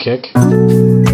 kick.